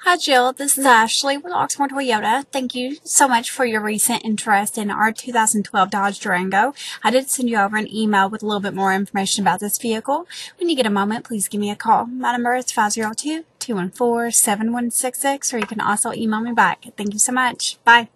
Hi, Jill. This is Ashley with Oxmoor Toyota. Thank you so much for your recent interest in our 2012 Dodge Durango. I did send you over an email with a little bit more information about this vehicle. When you get a moment, please give me a call. My number is 502 214 7166, or you can also email me back. Thank you so much. Bye.